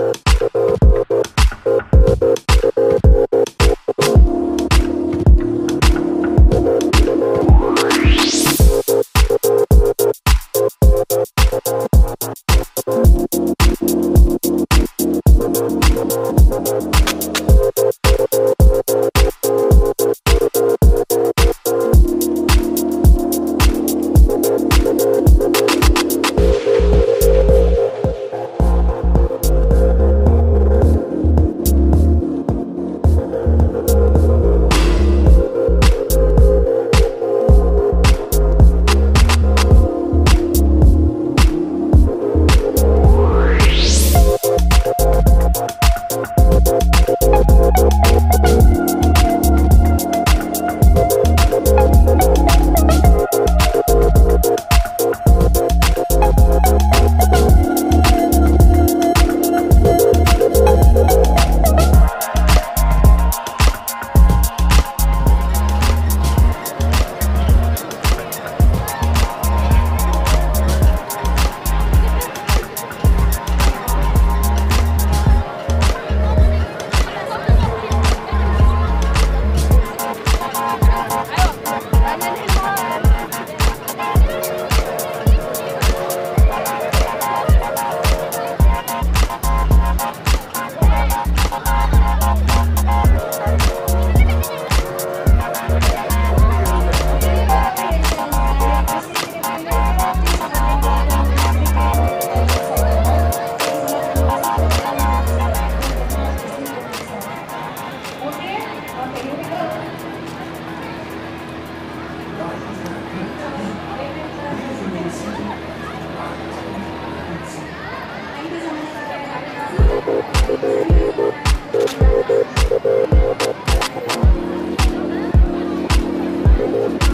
you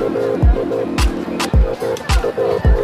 A few moments later.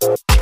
you